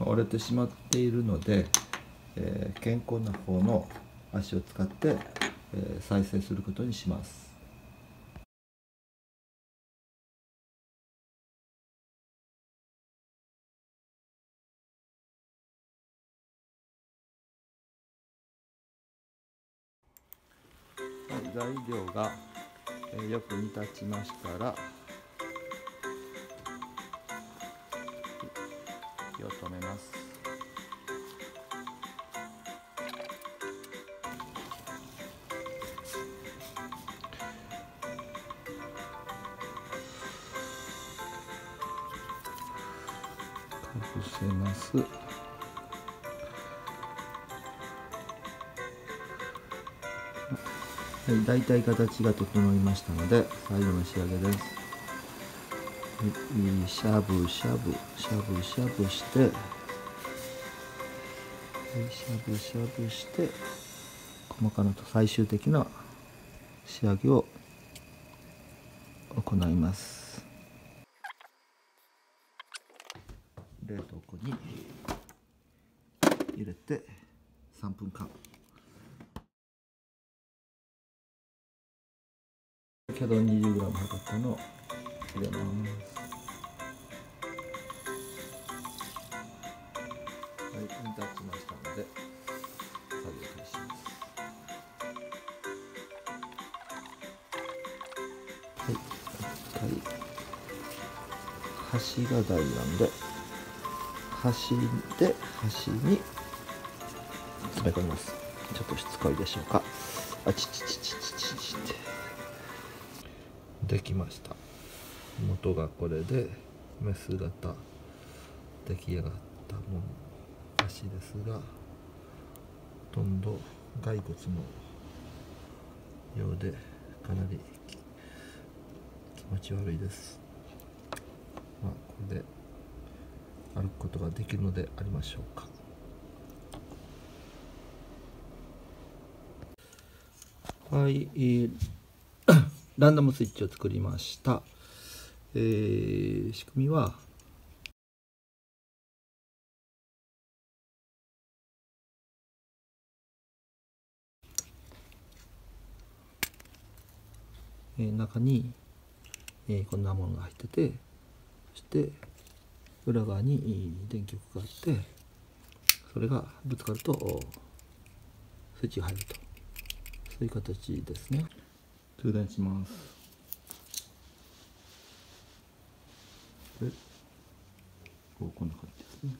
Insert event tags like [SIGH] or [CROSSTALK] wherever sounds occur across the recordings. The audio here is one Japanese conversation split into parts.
折れてしまっているので、えー、健康な方の足を使って、えー、再生することにします。材料が、よく煮立ちましたら火を止めます。かぶせます。はい、大体形が整いましたので最後の仕上げです、しゃぶしゃぶしゃぶしゃぶして、しゃぶしゃぶして細かなと最終的な仕上げを行います。冷凍庫に入れて3分間。けど 20g 測ったのを入れます。はい煮立ちましたので作業開始します。はい。一回端が大なんで端で端に詰め込みます。ちょっとしつこいでしょうか。あちちちちちちちってできました。元がこれでメス型。出来上がったものらしいですがほとんど骸骨のようでかなり気持ち悪いですまあこれで歩くことができるのでありましょうかはい、えー [COUGHS] ランダムスイッチを作りました。えー、仕組みは、えー、中に、えー、こんなものが入っててそして裏側に電極があってそれがぶつかるとスイッチが入ると。そういう形ですね。通電します。でこうこんな感じですね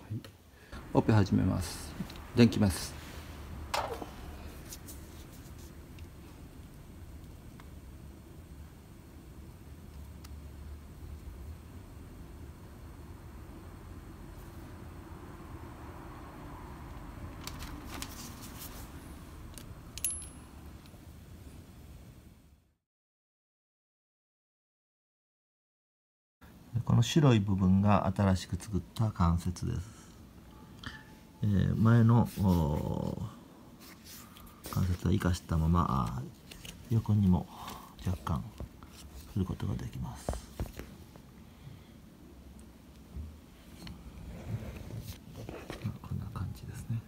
はいオペ始めます。電気ます。この白い部分が新しく作った関節です、えー、前の関節は生かしたまま横にも若干することができます。こんな感じですね。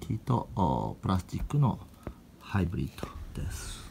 木とプラスチックのハイブリッドです。